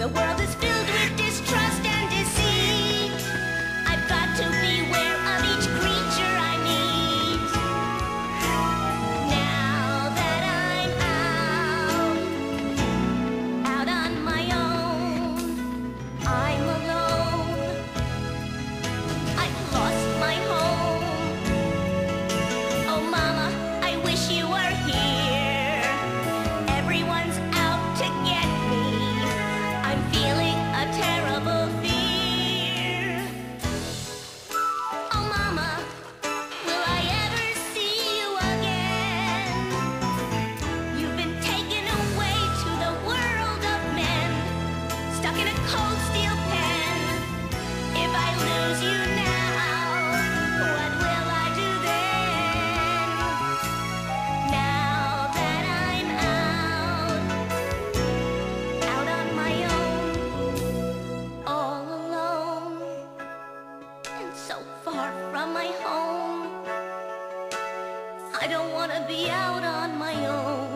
The world is filled so far from my home. I don't want to be out on my own.